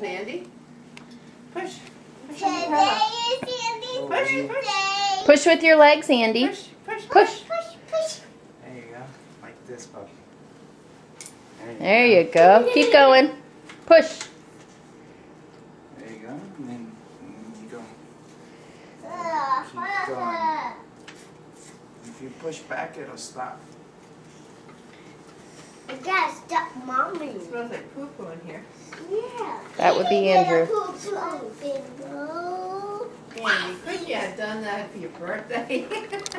puzzles, Andy. Push. Push Today is Andy's Push, push. birthday. Push with your legs, Andy. Push, push, Push. Push, push. There you go. Like this, puppy. There you go. Keep going. Push. There you go. And then and you go. Uh, Keep going. If you push back, it'll stop. I gotta stop mommy. It smells like poo poo in here. Yeah. That would be Andrew. Poo-poo. Andy, couldn't you have done that for your birthday?